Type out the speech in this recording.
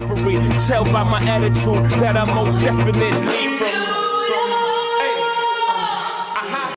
Tell by my attitude that I most definitely